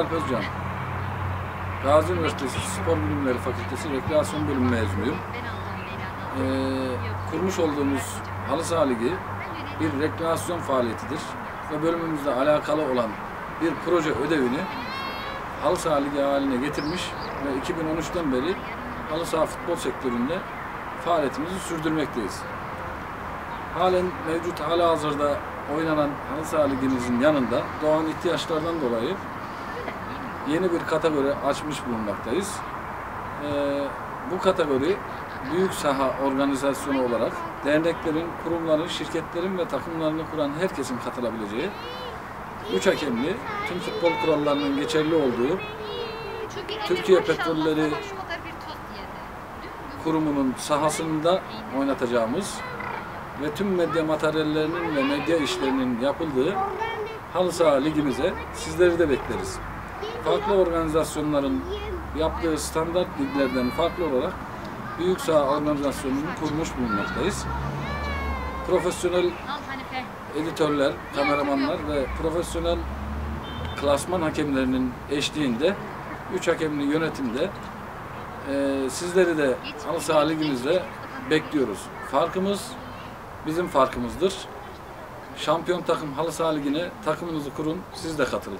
Alp Özcan. Gazi Üniversitesi Spor Bilimleri Fakültesi Rekreasyon Bölümü mezunuyum. Ee, kurmuş olduğumuz halı saha ligi bir rekreasyon faaliyetidir ve bölümümüzle alakalı olan bir proje ödevini halı saha ligi haline getirmiş ve 2013'ten beri halı saha futbol sektöründe faaliyetimizi sürdürmekteyiz. Halen mevcut hala hazırda oynanan halı saha ligimizin yanında doğan ihtiyaçlardan dolayı yeni bir kategori açmış bulunmaktayız. Ee, bu kategori büyük saha organizasyonu olarak derneklerin, kurumların, şirketlerin ve takımlarını kuran herkesin katılabileceği, üç hakemli, tüm futbol kurallarının geçerli olduğu Türkiye Petrolleri kurumunun sahasında oynatacağımız ve tüm medya materyallerinin ve medya işlerinin yapıldığı halı saha ligimize sizleri de bekleriz. Farklı organizasyonların yaptığı standart liglerden farklı olarak büyük saha organizasyonunu kurmuş bulunmaktayız. Profesyonel editörler, kameramanlar ve profesyonel klasman hakemlerinin eşliğinde üç hakemli yönetimde e, sizleri de halı saha ligimizde bekliyoruz. Farkımız bizim farkımızdır. Şampiyon takım halı saha ligine takımınızı kurun, siz de katılın.